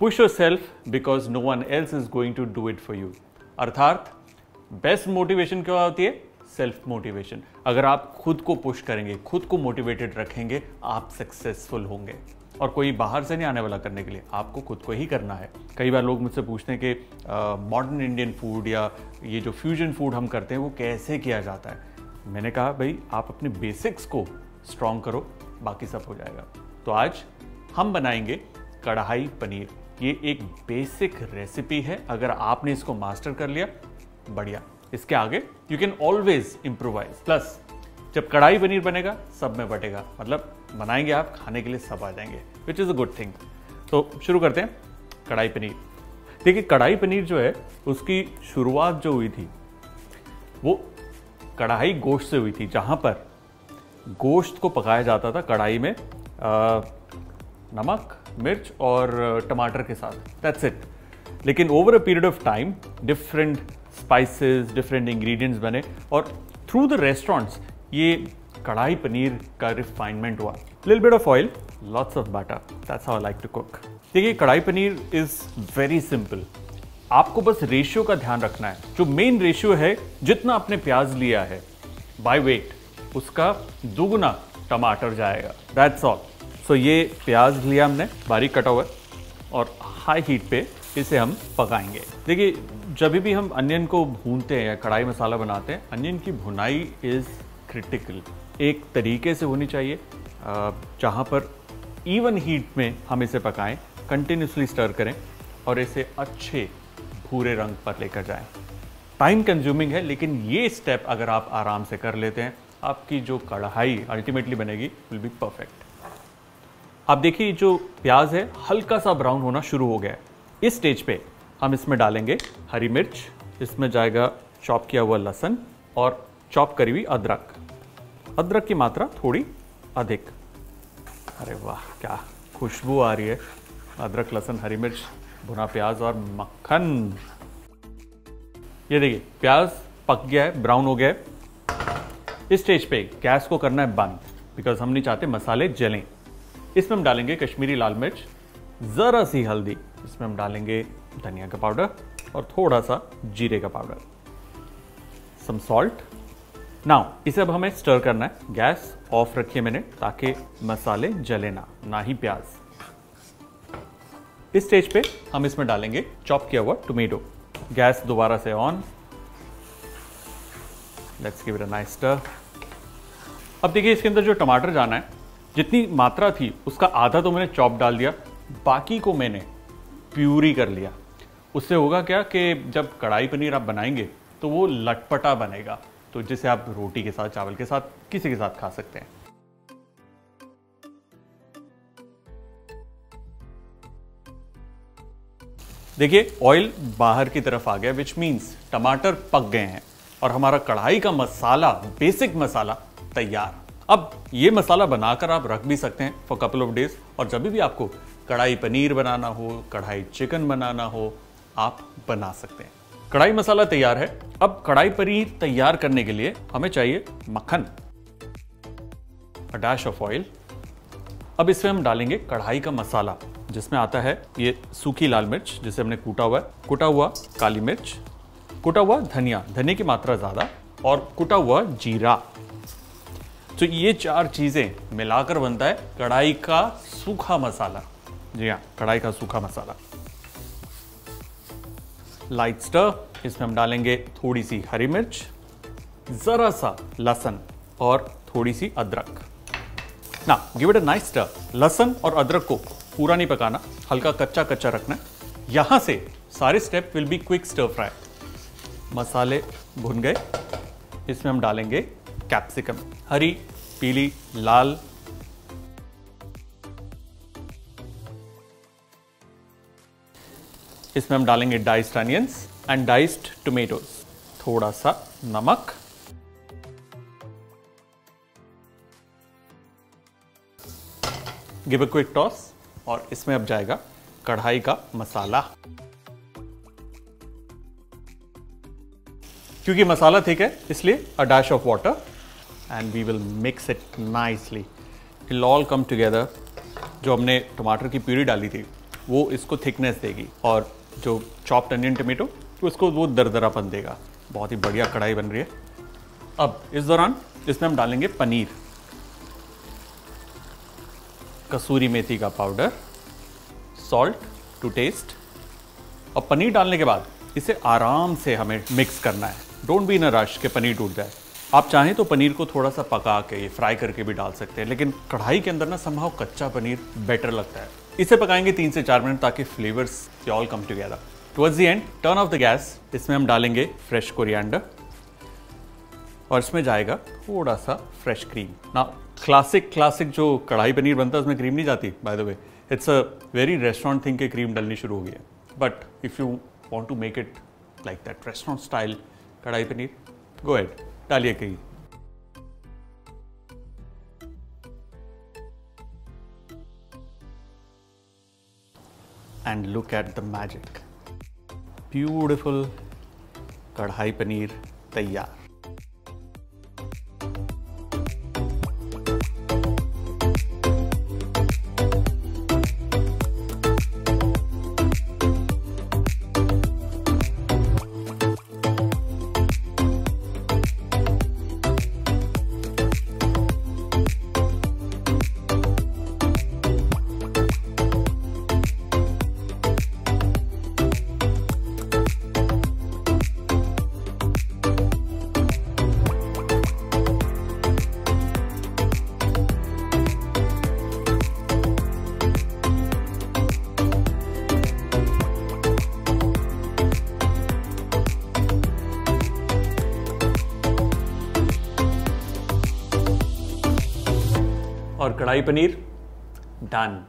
Push yourself because no one else is going to do it for you अर्थात best motivation क्या होती है? Self motivation अगर आप खुद को पुश करेंगे, खुद को मोटिवेटेड रखेंगे, आप सक्सेसफुल होंगे। और कोई बाहर से नहीं आने वाला करने के लिए, आपको खुद को ही करना है। कई बार लोग मुझसे पूछते हैं कि मॉडर्न इंडियन फ़ूड या ये जो फ्यूजन फ़ूड हम करते हैं, वो कैसे किया जाता है? मैंने कहा, भाई, आप अपने बेसिक्स को स्ट्रॉन्ग करो, बाकी सब हो जाएगा। तो आज हम बनाएँगे कढ़ाई पनीर। ये एक बेसिक रेसिपी है। अगर आपने इसको मास्टर कर लिया बढ़िया। इसके आगे you can always improvise plus जब कढ़ाई पनीर बनेगा सब में बटेगा। मतलब बनाएँगे आप खाने के लिए सब आ जाएँगे which is a good thing तो शुरू करते हैं कढ़ाई पनीर। देखिए कढ़ाई पनीर जो है उसकी शुरुआत जो हुई थी वो कढ़ाई गोश्त से हुई थी जहाँ पर गोश्त को पकाया जाता था कढ़ाई में आ, नमक मिर्च और टमाटर के साथ। दैट्स इट लेकिन over a period of time different spices different ingredients बने और थ्रू द रेस्टोरेंट्स ये कढ़ाई पनीर का रिफाइनमेंट हुआ। Lil bit of oil lots of butter that's how like to cook देखिए, kadai paneer is very simple आपको बस रेशियो का ध्यान रखना है। जो मेन रेशियो है, जितना आपने प्याज लिया है बाय वेट उसका दुगुना टमाटर जाएगा। दैट्स ऑल सो ये प्याज लिया हमने, बारीक कटा हुआ और हाई हीट पे इसे हम पकाएँगे। देखिए, जब भी हम अनियन को भूनते हैं या कढ़ाई मसाला बनाते हैं अनियन की भुनाई इज़ क्रिटिकल एक तरीके से होनी चाहिए जहाँ पर इवन हीट में हम इसे पकाएँ कंटिन्यूसली स्टर करें और इसे अच्छे भूरे रंग पर लेकर जाएँ। टाइम कंज्यूमिंग है, लेकिन ये स्टेप अगर आप आराम से कर लेते हैं, आपकी जो कढ़ाई अल्टीमेटली बनेगी विल बी परफेक्ट आप देखिए जो प्याज है, हल्का सा ब्राउन होना शुरू हो गया है। इस स्टेज पे हम इसमें डालेंगे हरी मिर्च, इसमें जाएगा चॉप किया हुआ लहसन और चॉप करी हुई अदरक। अदरक की मात्रा थोड़ी अधिक। अरे वाह, क्या खुशबू आ रही है। अदरक, लहसुन, हरी मिर्च, भुना प्याज और मक्खन। ये देखिए, प्याज पक गया है, ब्राउन हो गया है। इस स्टेज पे गैस को करना है बंद बिकॉज़ हम नहीं चाहते मसाले जलें। इसमें हम डालेंगे कश्मीरी लाल मिर्च, ज़रा सी हल्दी, इसमें हम डालेंगे धनिया का पाउडर और थोड़ा सा जीरे का पाउडर सम सॉल्ट नाउ इसे अब हमें स्टर करना है. गैस ऑफ़ रखिए मैंने, ताकि मसाले जले ना ना ही प्याज. इस स्टेज पे हम इसमें डालेंगे चॉप किया हुआ टोमेटो गैस दोबारा से on let's give it a nice stir अब देखिए इसके अंदर जो टमाटर जाना है जितनी मात्रा थी, उसका आधा तो मैंने चॉप डाल दिया, बाकी को मैंने प्यूरी कर लिया। उससे होगा क्या कि जब कढ़ाई पनीर आप बनाएँगे तो वो लटपटा बनेगा। तो जिसे आप रोटी के साथ, चावल के साथ, किसी के साथ खा सकते हैं। देखिए ऑयल बाहर की तरफ़ आ गया विच मीन्स टमाटर पक गए हैं। और हमारा कढ़ाई का मसाला बेसिक मसाला तैयार। अब ये मसाला बनाकर आप रख भी सकते हैं फॉर कपल ऑफ़ डेज़ और जब भी आपको कढ़ाई पनीर बनाना हो, कढ़ाई चिकन बनाना हो, आप बना सकते हैं। कढ़ाई मसाला तैयार है। अब कढ़ाई पनीर तैयार करने के लिए हमें चाहिए मक्खन डैश ऑफ़ ऑयल अब इसमें हम डालेंगे कढ़ाई का मसाला, जिसमें आता है ये सूखी लाल मिर्च, जिसे हमने कूटा हुआ है। कुटा हुआ काली मिर्च, कुटा हुआ धनिया धनिया की मात्रा ज़्यादा, और कुटा हुआ जीरा। तो ये चार चीज़ें मिलाकर बनता है, कढ़ाई का सूखा मसाला। जी हाँ कढ़ाई का सूखा मसाला। लाइट स्टर इसमें हम डालेंगे थोड़ी सी हरी मिर्च ज़रा सा लहसन और थोड़ी सी अदरक। ना give it a nice stir लहसन और अदरक को पूरा नहीं पकाना, हल्का कच्चा कच्चा रखना यहाँ से सारे step will be quick stir fry मसाले भुन गए। इसमें हम डालेंगे कैप्सिकम हरी पीली, लाल। इसमें हम डालेंगे diced onions and diced tomatoes थोड़ा सा नमक। गिव अ क्विक टॉस और इसमें अब जाएगा कढ़ाई का मसाला। क्योंकि मसाला ठीक है, इसलिए a dash of water and we will mix it nicely it all come together जो हमने टमाटर की प्यूरी डाली थी, वो इसको थिकनेस देगी और जो चॉप्ड अनियन टमेटो तो उसको वो दरदरापन देगा। बहुत ही बढ़िया कढ़ाई बन रही है। अब इस दौरान इसमें हम डालेंगे पनीर। कसूरी मेथी का पाउडर सॉल्ट टू टेस्ट और पनीर डालने के बाद इसे आराम से हमें मिक्स करना है। Don't be in a rush के पनीर टूट जाए। आप चाहें तो पनीर को थोड़ा सा पका के फ्राई करके भी डाल सकते हैं, लेकिन कढ़ाई के अंदर ना संभाव कच्चा पनीर बेटर लगता है। इसे पकाएँगे तीन से चार मिनट ताकि flavours all come together towards the end turn off the gas इसमें हम डालेंगे फ्रेश कोरिएंडर और इसमें जाएगा थोड़ा सा फ्रेश क्रीम ना क्लासिक क्लासिक जो कढ़ाई पनीर बनता है, उसमें क्रीम नहीं जाती by the way it's a very restaurant thing के क्रीम डलनी शुरू हो गई है। But if you want to make it like that restaurant style kadai paneer go ahead डालिए कहीं। And look at the magic beautiful kadai paneer तैयार। और कढ़ाई पनीर डन